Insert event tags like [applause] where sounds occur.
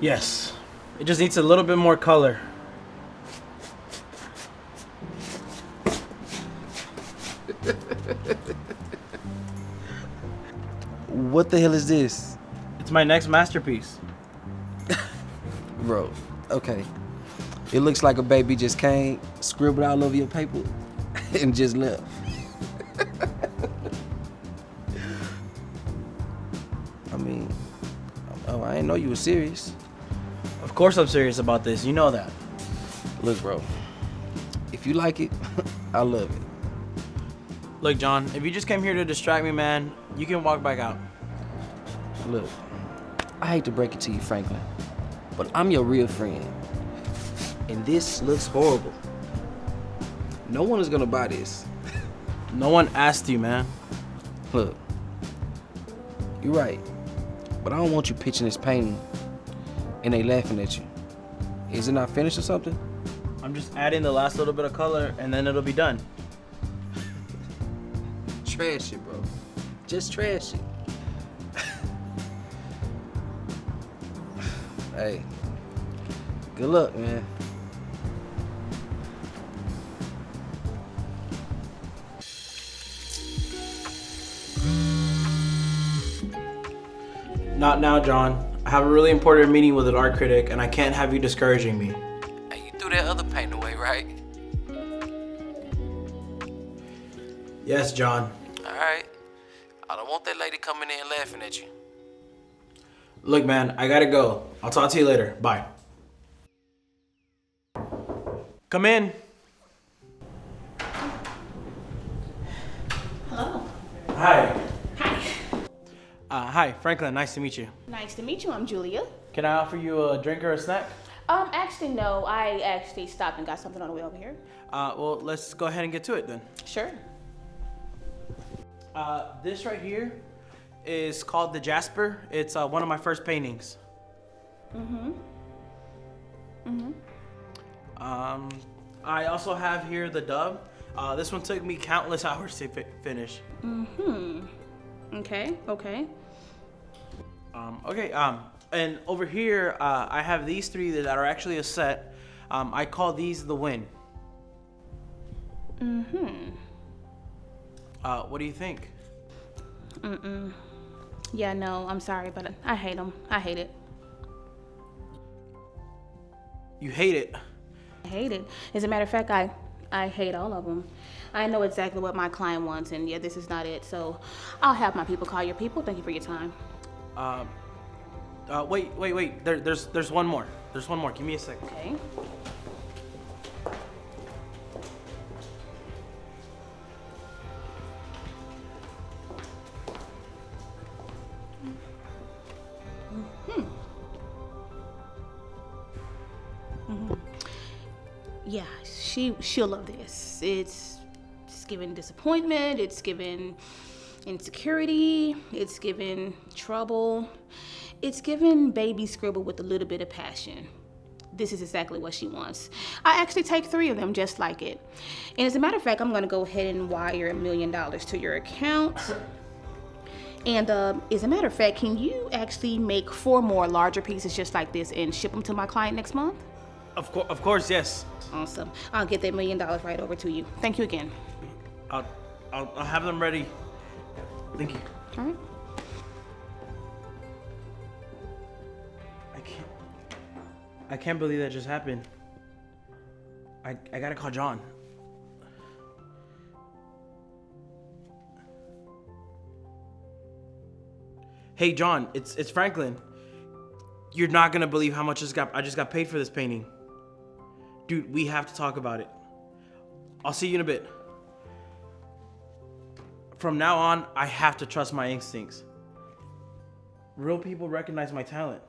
Yes. It just needs a little bit more color. [laughs] What the hell is this? It's my next masterpiece. [laughs] Bro, okay. It looks like a baby just came, scribbled all over your paper, [laughs] and just left. I mean, oh, I didn't know you were serious. Of course I'm serious about this. You know that. Look, bro, if you like it, [laughs] I love it. Look, John, if you just came here to distract me, man, you can walk back out. Look, I hate to break it to you, Franklin, but I'm your real friend. And this looks horrible. No one is gonna buy this. [laughs] No one asked you, man. Look, you're right, but I don't want you pitching this painting and they laughing at you. Is it not finished or something? I'm just adding the last little bit of color and then it'll be done. Trash it, bro. Just trash it. [laughs] hey, good luck, man. Not now, John. I have a really important meeting with an art critic and I can't have you discouraging me. Hey, you threw that other paint away, right? Yes, John. All right. I don't want that lady coming in and laughing at you. Look, man, I gotta go. I'll talk to you later. Bye. Come in. Hello. Hi. Hi. Uh, hi, Franklin. Nice to meet you. Nice to meet you. I'm Julia. Can I offer you a drink or a snack? Um, actually, no. I actually stopped and got something on the way over here. Uh, well, let's go ahead and get to it then. Sure. Uh, this right here is called the Jasper. It's uh, one of my first paintings. Mm-hmm. Mm-hmm. Um, I also have here the Dove. Uh, this one took me countless [laughs] hours to fi- finish. Mm-hmm. Okay. Okay. Um, okay, um, and over here, uh, I have these three that are actually a set. Um, I call these the win. Mm-hmm. Uh, what do you think? Mm-mm. Yeah, no, I'm sorry, but I hate them. I hate it. You hate it. I hate it. As a matter of fact, I I hate all of them. I know exactly what my client wants, and yeah, this is not it. So I'll have my people call your people. Thank you for your time. Uh, uh, wait, wait, wait. There, there's, there's one more. There's one more. Give me a second. Okay. Yeah, she she'll love this. It's it's giving disappointment. It's given insecurity. It's given trouble. It's given baby scribble with a little bit of passion. This is exactly what she wants. I actually take three of them just like it. And as a matter of fact, I'm gonna go ahead and wire a million dollars to your account. And uh, as a matter of fact, can you actually make four more larger pieces just like this and ship them to my client next month? Of course, of course, yes. Awesome. I'll get that million dollars right over to you. Thank you again. I'll, I'll, I'll have them ready. Thank you. All right. I can't. I can't believe that just happened. I, I gotta call John. Hey John, it's it's Franklin. You're not gonna believe how much I just got I just got paid for this painting. Dude, we have to talk about it. I'll see you in a bit. From now on, I have to trust my instincts. Real people recognize my talent.